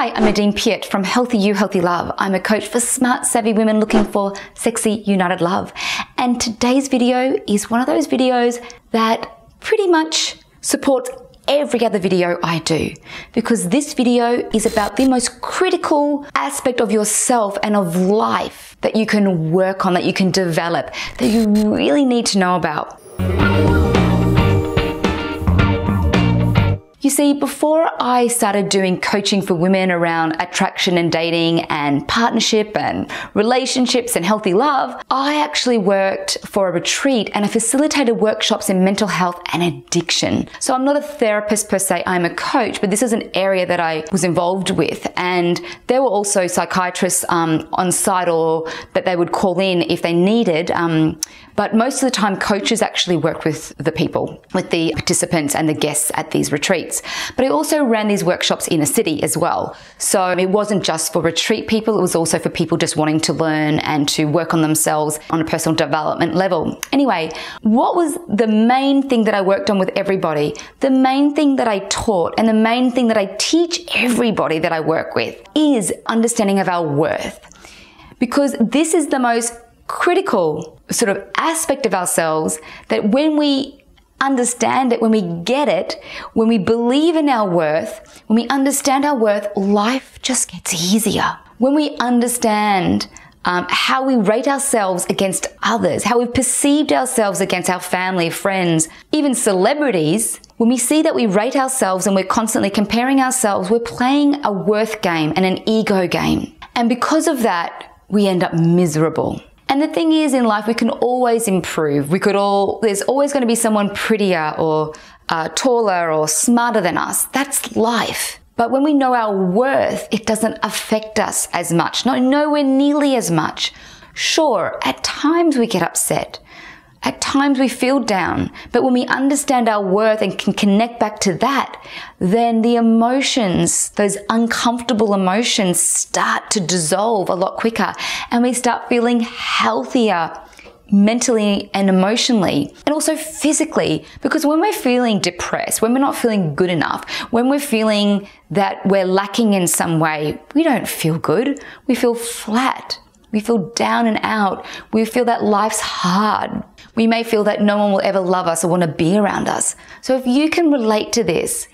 Hi, I'm Nadine Piat from Healthy You, Healthy Love. I'm a coach for smart, savvy women looking for sexy, united love. And today's video is one of those videos that pretty much supports every other video I do because this video is about the most critical aspect of yourself and of life that you can work on, that you can develop, that you really need to know about. You see, before I started doing coaching for women around attraction and dating and partnership and relationships and healthy love, I actually worked for a retreat and I facilitated workshops in mental health and addiction. So I'm not a therapist per se, I'm a coach, but this is an area that I was involved with. And there were also psychiatrists um, on site or that they would call in if they needed. Um, but most of the time, coaches actually worked with the people, with the participants and the guests at these retreats. But I also ran these workshops in a city as well. So it wasn't just for retreat people, it was also for people just wanting to learn and to work on themselves on a personal development level. Anyway, what was the main thing that I worked on with everybody? The main thing that I taught and the main thing that I teach everybody that I work with is understanding of our worth. Because this is the most critical sort of aspect of ourselves that when we understand it, when we get it, when we believe in our worth, when we understand our worth, life just gets easier. When we understand um, how we rate ourselves against others, how we've perceived ourselves against our family, friends, even celebrities, when we see that we rate ourselves and we're constantly comparing ourselves, we're playing a worth game and an ego game. And because of that, we end up miserable. And the thing is, in life, we can always improve. We could all, there's always going to be someone prettier or uh, taller or smarter than us. That's life. But when we know our worth, it doesn't affect us as much, not nowhere nearly as much. Sure, at times we get upset. At times we feel down, but when we understand our worth and can connect back to that, then the emotions, those uncomfortable emotions start to dissolve a lot quicker and we start feeling healthier mentally and emotionally and also physically because when we're feeling depressed, when we're not feeling good enough, when we're feeling that we're lacking in some way, we don't feel good. We feel flat. We feel down and out. We feel that life's hard. We may feel that no one will ever love us or want to be around us. So if you can relate to this,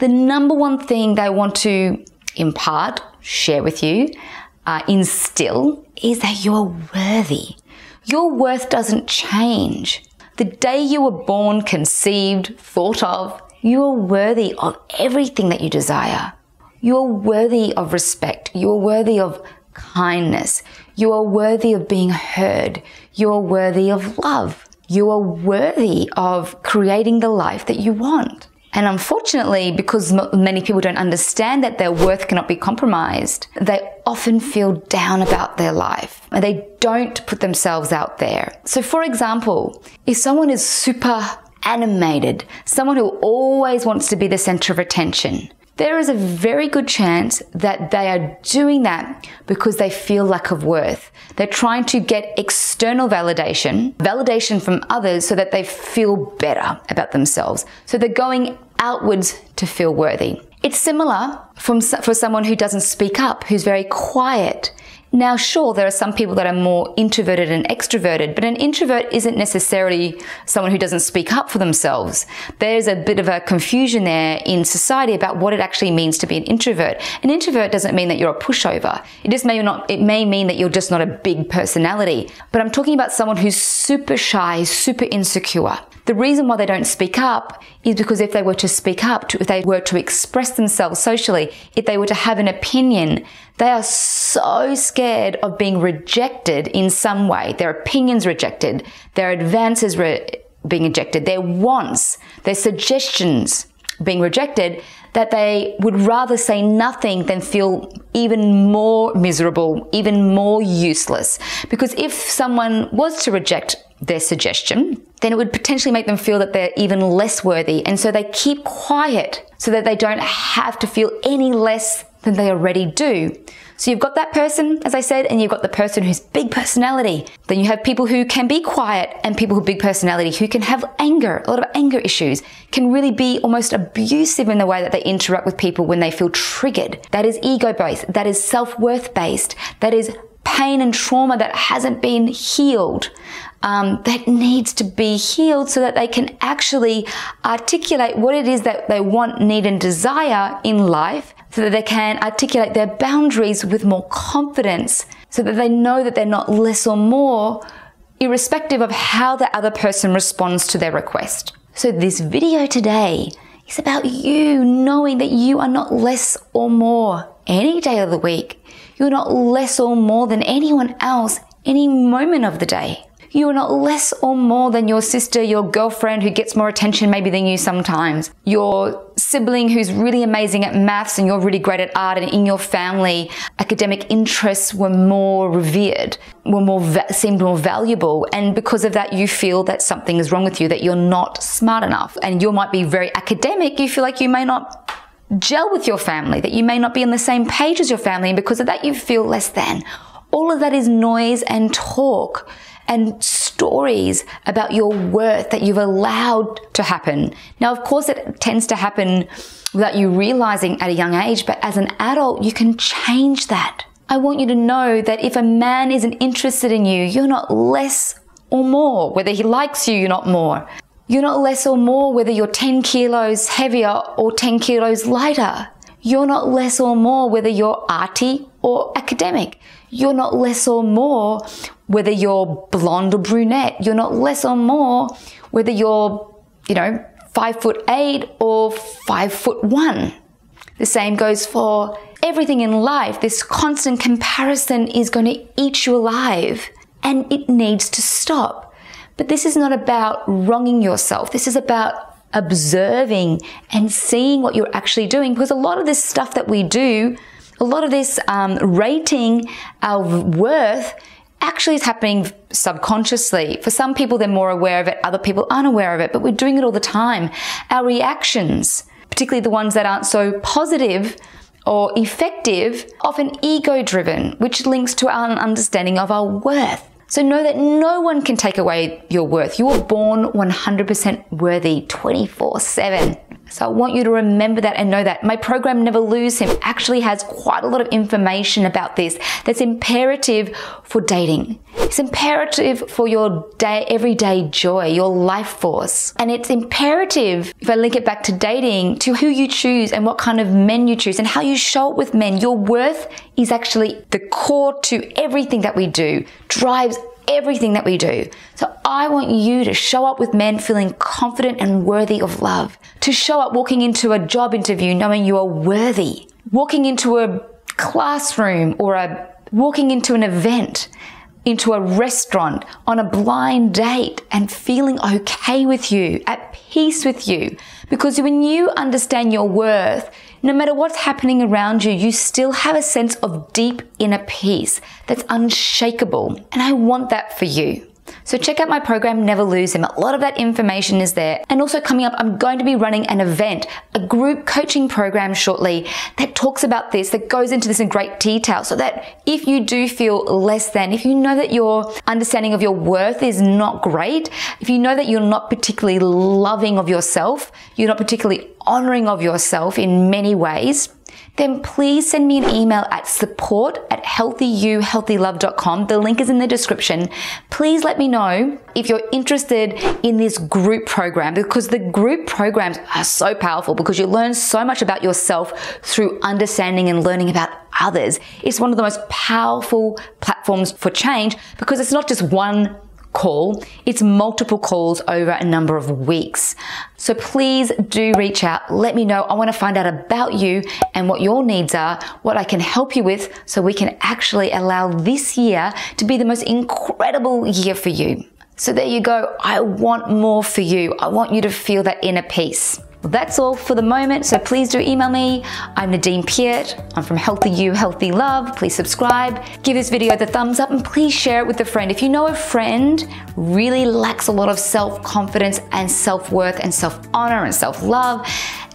the number one thing they want to impart, share with you, uh, instill is that you're worthy. Your worth doesn't change. The day you were born, conceived, thought of, you are worthy of everything that you desire. You are worthy of respect. You are worthy of kindness. You are worthy of being heard. You are worthy of love. You are worthy of creating the life that you want. And unfortunately, because many people don't understand that their worth cannot be compromised, they often feel down about their life and they don't put themselves out there. So, for example, if someone is super animated, someone who always wants to be the center of attention, there is a very good chance that they are doing that because they feel lack of worth. They're trying to get external validation, validation from others so that they feel better about themselves. So they're going outwards to feel worthy. It's similar from, for someone who doesn't speak up, who's very quiet. Now, sure, there are some people that are more introverted and extroverted, but an introvert isn't necessarily someone who doesn't speak up for themselves. There's a bit of a confusion there in society about what it actually means to be an introvert. An introvert doesn't mean that you're a pushover. It just may not, it may mean that you're just not a big personality. But I'm talking about someone who's super shy, super insecure. The reason why they don't speak up is because if they were to speak up, if they were to express themselves socially, if they were to have an opinion, they are so scared of being rejected in some way, their opinions rejected, their advances re- being rejected, their wants, their suggestions being rejected, that they would rather say nothing than feel even more miserable, even more useless. Because if someone was to reject their suggestion, then it would potentially make them feel that they're even less worthy. And so they keep quiet so that they don't have to feel any less than they already do. So you've got that person, as I said, and you've got the person who's big personality. Then you have people who can be quiet and people who big personality who can have anger, a lot of anger issues, can really be almost abusive in the way that they interact with people when they feel triggered. That is ego based. That is self-worth based. That is pain and trauma that hasn't been healed. Um, that needs to be healed so that they can actually articulate what it is that they want, need, and desire in life so that they can articulate their boundaries with more confidence, so that they know that they're not less or more, irrespective of how the other person responds to their request. So, this video today is about you knowing that you are not less or more any day of the week. You're not less or more than anyone else any moment of the day. You are not less or more than your sister, your girlfriend who gets more attention maybe than you sometimes. Your sibling who's really amazing at maths and you're really great at art and in your family academic interests were more revered, were more seemed more valuable and because of that you feel that something is wrong with you that you're not smart enough and you might be very academic, you feel like you may not gel with your family, that you may not be on the same page as your family and because of that you feel less than. All of that is noise and talk and stories about your worth that you've allowed to happen. Now, of course, it tends to happen without you realizing at a young age, but as an adult, you can change that. I want you to know that if a man isn't interested in you, you're not less or more. Whether he likes you, you're not more. You're not less or more whether you're 10 kilos heavier or 10 kilos lighter. You're not less or more whether you're arty or academic. You're not less or more whether you're blonde or brunette. You're not less or more whether you're, you know, five foot eight or five foot one. The same goes for everything in life. This constant comparison is going to eat you alive and it needs to stop. But this is not about wronging yourself. This is about observing and seeing what you're actually doing because a lot of this stuff that we do, a lot of this um, rating our worth actually is happening subconsciously. For some people, they're more aware of it, other people aren't aware of it, but we're doing it all the time. Our reactions, particularly the ones that aren't so positive or effective, often ego driven, which links to our understanding of our worth. So know that no one can take away your worth. You were born 100% worthy 24 7. So I want you to remember that and know that. My program Never Lose Him actually has quite a lot of information about this that's imperative for dating. It's imperative for your day, everyday joy, your life force. And it's imperative, if I link it back to dating, to who you choose and what kind of men you choose and how you show up with men. Your worth is actually the core to everything that we do, drives everything that we do. So I want you to show up with men feeling confident and worthy of love, to show up walking into a job interview knowing you are worthy, walking into a classroom or a walking into an event, into a restaurant, on a blind date and feeling okay with you, at peace with you. Because when you understand your worth, no matter what's happening around you, you still have a sense of deep inner peace that's unshakable. And I want that for you. So check out my program, Never Lose Him. A lot of that information is there. And also coming up, I'm going to be running an event, a group coaching program shortly that talks about this, that goes into this in great detail so that if you do feel less than, if you know that your understanding of your worth is not great, if you know that you're not particularly loving of yourself, you're not particularly honoring of yourself in many ways, then please send me an email at support at healthyyouhealthylove.com. The link is in the description. Please let me know if you're interested in this group program because the group programs are so powerful because you learn so much about yourself through understanding and learning about others. It's one of the most powerful platforms for change because it's not just one call, it's multiple calls over a number of weeks. So please do reach out. Let me know. I want to find out about you and what your needs are, what I can help you with so we can actually allow this year to be the most incredible year for you. So there you go. I want more for you. I want you to feel that inner peace. Well, that's all for the moment, so please do email me. I'm Nadine Piat. I'm from Healthy You, Healthy Love. Please subscribe, give this video the thumbs up, and please share it with a friend. If you know a friend really lacks a lot of self confidence and self worth and self honor and self love,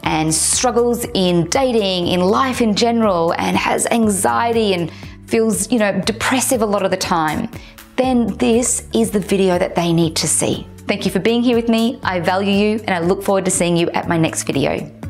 and struggles in dating, in life in general, and has anxiety and feels, you know, depressive a lot of the time, then this is the video that they need to see. Thank you for being here with me. I value you and I look forward to seeing you at my next video.